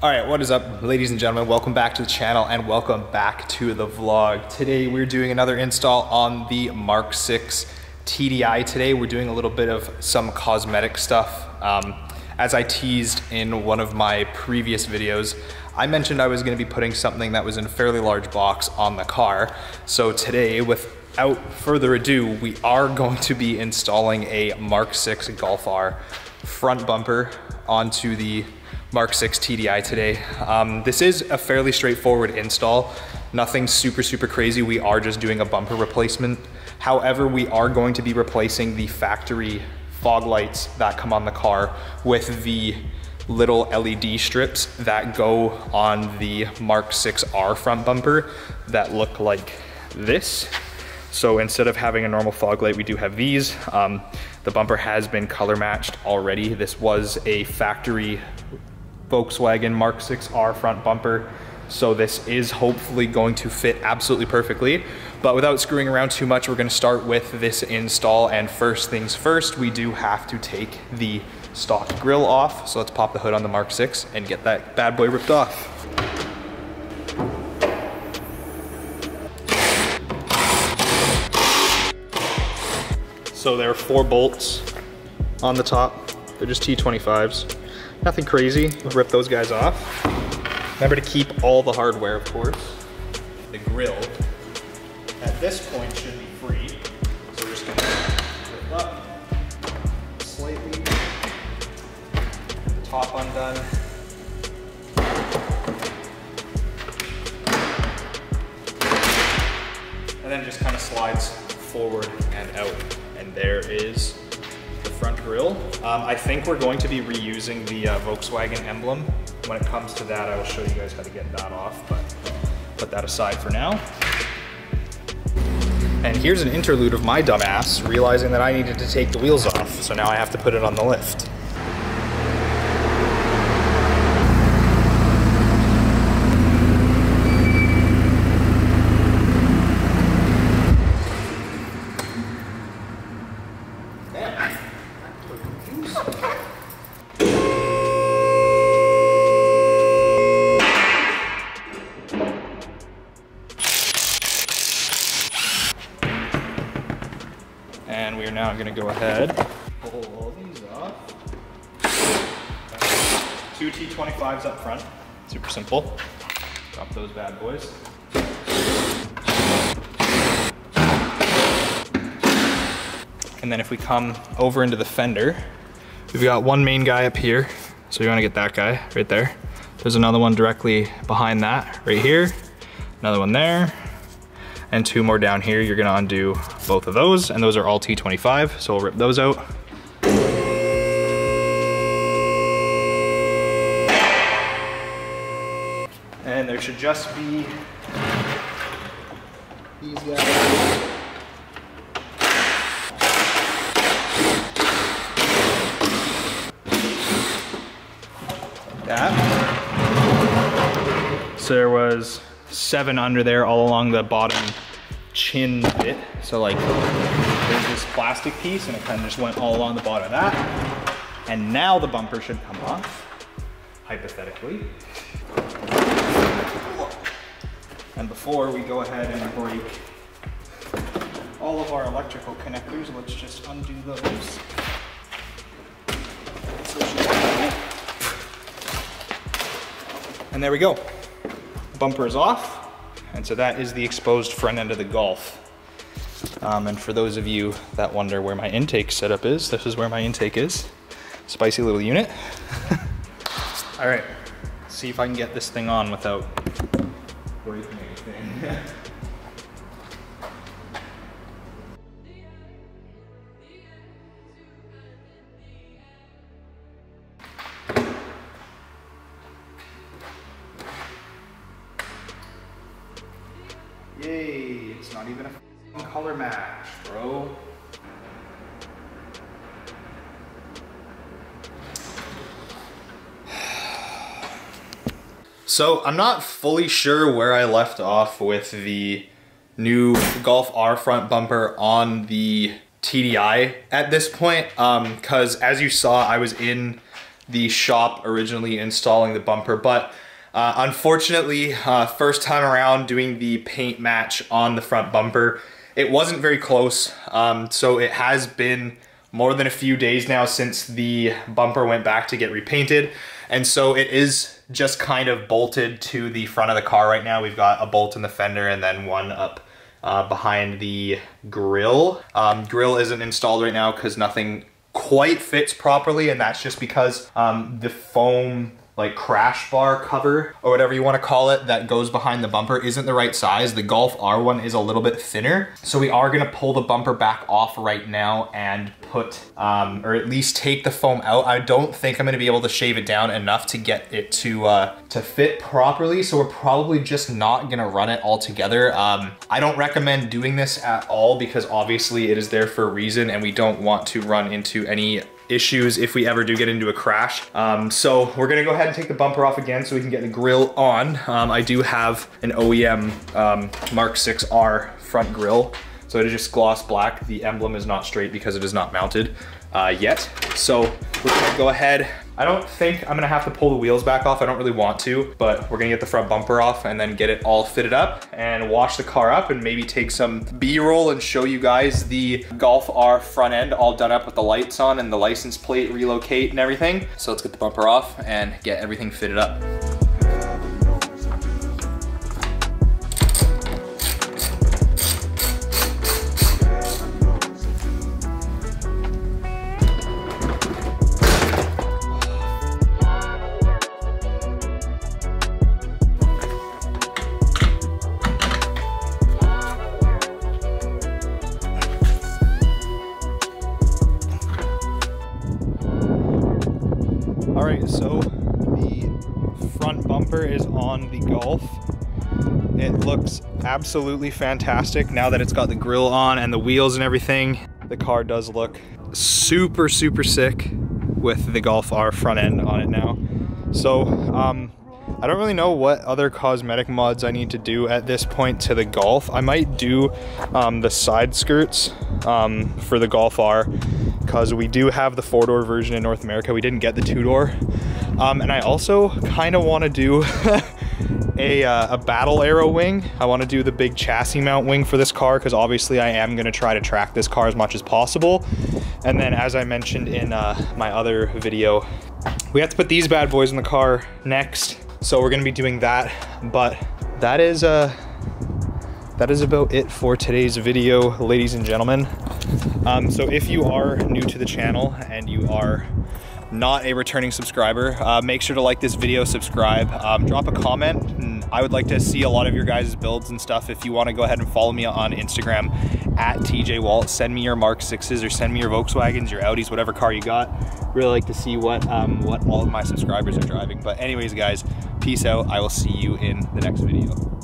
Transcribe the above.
All right, what is up, ladies and gentlemen? Welcome back to the channel and welcome back to the vlog. Today we're doing another install on the Mark 6 TDI. Today we're doing a little bit of some cosmetic stuff. Um, as I teased in one of my previous videos, I mentioned I was gonna be putting something that was in a fairly large box on the car. So today, without further ado, we are going to be installing a Mark 6 Golf R front bumper onto the Mark 6 TDI today. Um, this is a fairly straightforward install. Nothing super, super crazy. We are just doing a bumper replacement. However, we are going to be replacing the factory fog lights that come on the car with the little LED strips that go on the Mark 6R front bumper that look like this. So instead of having a normal fog light, we do have these. Um, the bumper has been color matched already. This was a factory Volkswagen Mark 6R front bumper. So this is hopefully going to fit absolutely perfectly. But without screwing around too much, we're gonna start with this install. And first things first, we do have to take the stock grill off. So let's pop the hood on the Mark 6 and get that bad boy ripped off. So there are four bolts on the top. They're just T25s. Nothing crazy, rip those guys off. Remember to keep all the hardware, of course. The grill, at this point, should be free. So we're just gonna lift up slightly, the top undone. And then just kind of slides forward and out. And there is front grille. Um, I think we're going to be reusing the uh, Volkswagen emblem. When it comes to that, I will show you guys how to get that off, but put that aside for now. And here's an interlude of my dumbass realizing that I needed to take the wheels off, so now I have to put it on the lift. And we are now gonna go ahead, pull all these off. Two T25s up front, super simple. Drop those bad boys. And then if we come over into the fender, we've got one main guy up here. So you wanna get that guy right there. There's another one directly behind that, right here. Another one there, and two more down here. You're gonna undo both of those and those are all T25. So we'll rip those out. And there should just be these guys. That. So there was seven under there all along the bottom chin bit. So like there's this plastic piece and it kind of just went all along the bottom of that. And now the bumper should come off, hypothetically. And before we go ahead and break all of our electrical connectors, let's just undo those. And there we go bumper is off. And so that is the exposed front end of the Golf. Um, and for those of you that wonder where my intake setup is, this is where my intake is. Spicy little unit. All right, see if I can get this thing on without breaking anything. Yay, it's not even a color match, bro. So I'm not fully sure where I left off with the new Golf R front bumper on the TDI at this point, because um, as you saw, I was in the shop originally installing the bumper, but uh, unfortunately, uh, first time around doing the paint match on the front bumper, it wasn't very close. Um, so it has been more than a few days now since the bumper went back to get repainted. And so it is just kind of bolted to the front of the car right now. We've got a bolt in the fender and then one up uh, behind the grill. Um, grill isn't installed right now because nothing quite fits properly and that's just because um, the foam like crash bar cover or whatever you want to call it that goes behind the bumper isn't the right size. The Golf R one is a little bit thinner. So we are gonna pull the bumper back off right now and put, um, or at least take the foam out. I don't think I'm gonna be able to shave it down enough to get it to, uh, to fit properly. So we're probably just not gonna run it all together. Um, I don't recommend doing this at all because obviously it is there for a reason and we don't want to run into any issues if we ever do get into a crash. Um, so we're gonna go ahead and take the bumper off again so we can get the grill on. Um, I do have an OEM um, Mark 6R front grill. So it is just gloss black. The emblem is not straight because it is not mounted uh, yet. So we're gonna go ahead. I don't think I'm gonna have to pull the wheels back off. I don't really want to, but we're gonna get the front bumper off and then get it all fitted up and wash the car up and maybe take some B-roll and show you guys the Golf R front end all done up with the lights on and the license plate relocate and everything. So let's get the bumper off and get everything fitted up. All right, so the front bumper is on the Golf. It looks absolutely fantastic now that it's got the grill on and the wheels and everything. The car does look super, super sick with the Golf R front end on it now. So, um, I don't really know what other cosmetic mods I need to do at this point to the Golf. I might do um, the side skirts um, for the Golf R because we do have the four door version in North America. We didn't get the two door. Um, and I also kind of want to do a, uh, a Battle Aero wing. I want to do the big chassis mount wing for this car because obviously I am going to try to track this car as much as possible. And then as I mentioned in uh, my other video, we have to put these bad boys in the car next. So we're going to be doing that. But that is uh, that is about it for today's video, ladies and gentlemen. Um, so if you are new to the channel and you are not a returning subscriber, uh, make sure to like this video, subscribe, um, drop a comment. And I would like to see a lot of your guys' builds and stuff. If you want to go ahead and follow me on Instagram at TJ Walt, send me your Mark 6s or send me your Volkswagens, your Audis, whatever car you got. Really like to see what, um, what all of my subscribers are driving. But anyways, guys, peace out. I will see you in the next video.